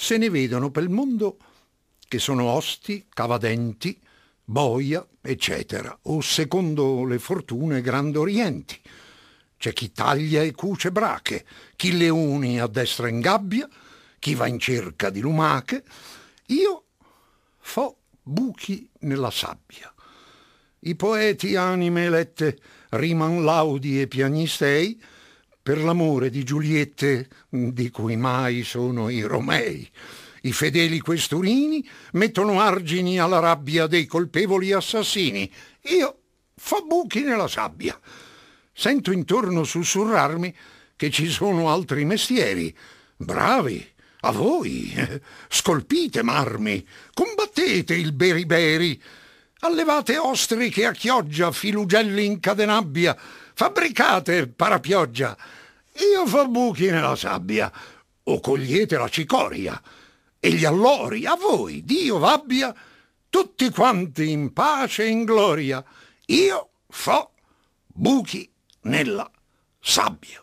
se ne vedono pel mondo che sono osti, cavadenti, boia, eccetera, o secondo le fortune grandorienti. C'è chi taglia e cuce brache, chi leoni a destra in gabbia, chi va in cerca di lumache. Io fo buchi nella sabbia. I poeti anime elette riman laudi e piagnistei per l'amore di Giuliette di cui mai sono i Romei. I fedeli questurini mettono argini alla rabbia dei colpevoli assassini. Io fo buchi nella sabbia. Sento intorno sussurrarmi che ci sono altri mestieri. Bravi, a voi. Scolpite marmi, combattete il beriberi, allevate ostriche a chioggia, filugelli in cadenabbia, fabbricate parapioggia. Io fa buchi nella sabbia, o cogliete la cicoria e gli allori a voi, Dio v'abbia, tutti quanti in pace e in gloria. Io fo buchi nella sabbia.